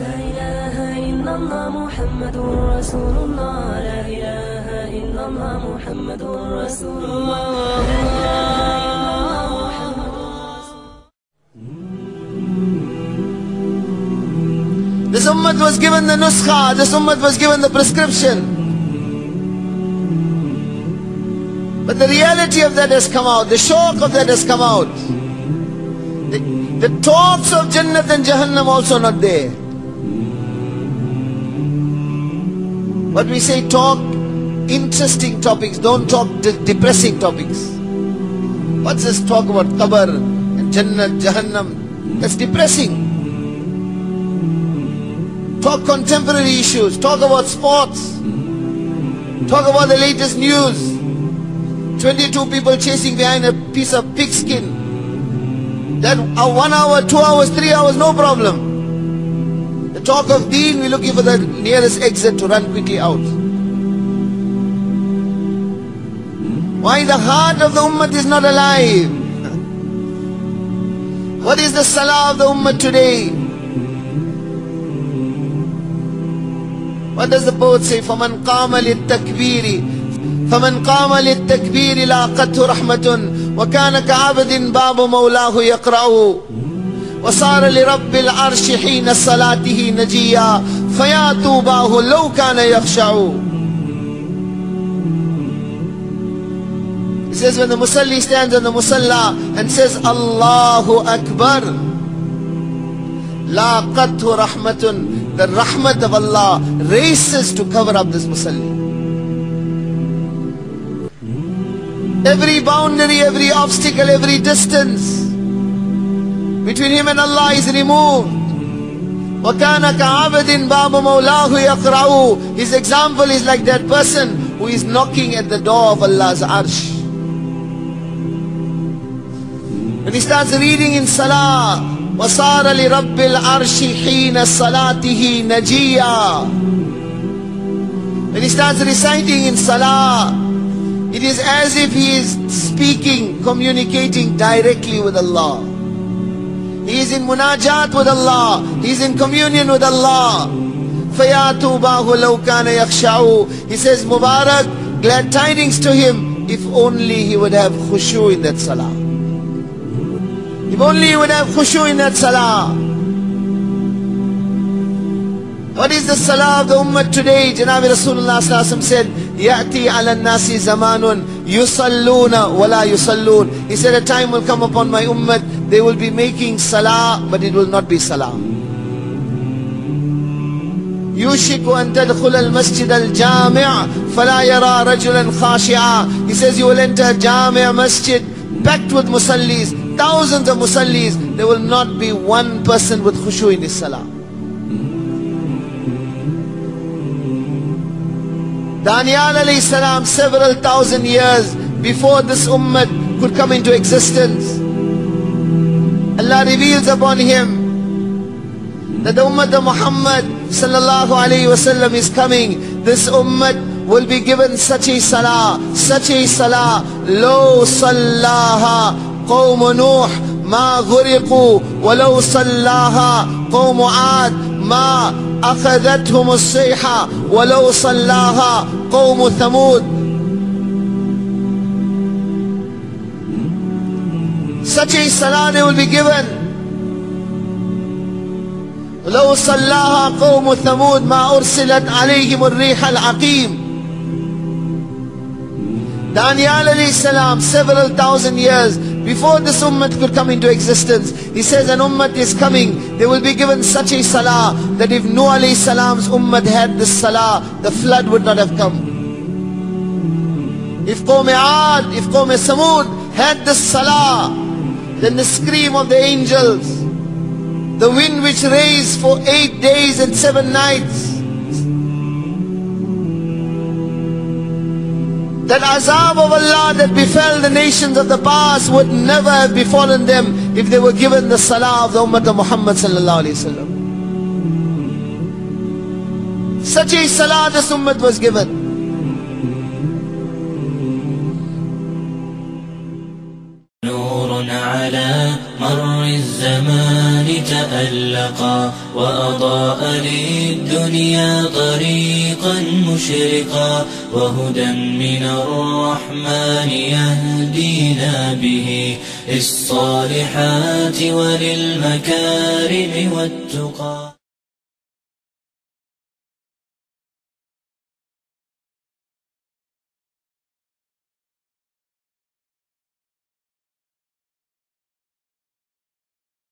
لا إله إلا الله محمد رسول الله لا إله إلا الله محمد رسول الله لا إله إلا الله محمد This ummah was given the nuskha, this ummah was given the prescription. But the reality of that has come out, the shock of that has come out. The, the talks of Jannat and Jahannam also not there. But we say talk interesting topics, don't talk de- depressing topics. What's this talk about qabr and Jannat, Jahannam? That's depressing. Talk contemporary issues, talk about sports, talk about the latest news. 22 people chasing behind a piece of pigskin. That uh, one hour, two hours, three hours, no problem. The talk of deen, we're looking for the nearest exit to run quickly out. Why the heart of the ummah is not alive? What is the salah of the ummah today? What does the poet say? فَمَنْ قَامَ لِلتَّكْبِيرِ فمن قام للتكبير لاقته رحمة وكان كعبد باب مولاه يقرأ وصار لرب العرش حين صلاته نجيا فيا طوباه لو كان يخشع He says when the musalli stands on the musalla and says Allahu Akbar laqathu rahmatun the rahmat of Allah races to cover up this musalli Every boundary, every obstacle, every distance between him and Allah is removed. وَكَانَ كَعَبَدٍ بَابُ مَوْلَاهُ يَقْرَعُ His example is like that person who is knocking at the door of Allah's arsh. When he starts reading in Salah, وَصَارَ لِرَبِّ الْعَرْشِ حِينَ صَلَاتِهِ نَجِيًّا When he starts reciting in Salah, it is as if he is speaking, communicating directly with Allah. He's in munajat with Allah. He's in communion with Allah. Fayatubahu law kana. He says, Mubarak, glad tidings to him. If only he would have khushu in that salah. If only he would have khushu in that salah. What is the salah of the ummah today? Janabi Rasulullah said, Ya'ti ala nasi zamanun. يصلون ولا يصلون. He said a time will come upon my ummah, they will be making salah, but it will not be salah. يوشك أن تدخل المسجد الجامع فلا يرى رجلا خاشعا. He says you will enter Jami' Masjid packed with musallis, thousands of musallis. There will not be one person with khushu in his salah. Daniel alayhi salam several thousand years before this ummah could come into existence. Allah reveals upon him that the ummah of Muhammad sallallahu alayhi wasallam is coming. This ummah will be given such a salah, such a salah. Lo sallaha qawm Nuh ma ghuriqu walau sallaha قوم عاد ما أخذتهم الصيحة ولو صلاها قوم ثمود Such a salani will be given. لو صلاها قوم ثمود ما أرسلت عليهم الريح العقيم. Daniel عليه السلام several thousand years before this ummah could come into existence he says an ummah is coming. They will be given such a salah that if Nuh alayhi salam's ummah had this salah the flood would not have come. If Qawm Aad if Qawm Samud had this salah then the scream of the angels the wind which raised for eight days and seven nights that azab of Allah that befell the nations of the past would never have befallen them if they were given the salah of the ummah of Muhammad sallallahu alaihi wasallam. Such a salah this ummah was given. على مر الزمان تألقا وأضاء للدنيا طريقا مشرقا وهدى من الرحمن يهدينا به للصالحات وللمكارم والتقى